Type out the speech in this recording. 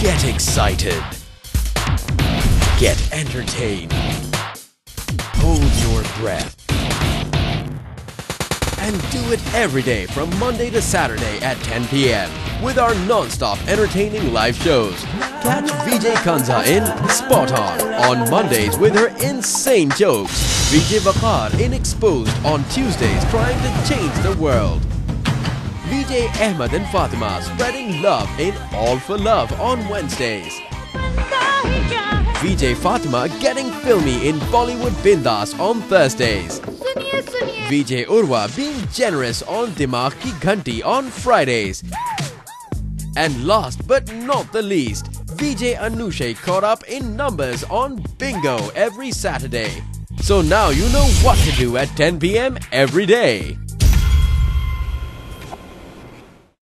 Get excited. Get entertained. Hold your breath. And do it every day from Monday to Saturday at 10 p.m. with our non-stop entertaining live shows. Catch VJ Kanza in Spot On on Mondays with her insane jokes. VJ Waqar in Xposed on Tuesdays trying to change the world. VJ Ahmed and Fatima spreading love in All for Love on Wednesdays. VJ Fatima getting filmy in Bollywood Bindas on Thursdays. VJ Urwa being generous on Demagh Ki Ghanti on Fridays. And last but not the least, VJ Anoushey caught up in numbers on Bingo every Saturday. So now you know what to do at 10 pm every day.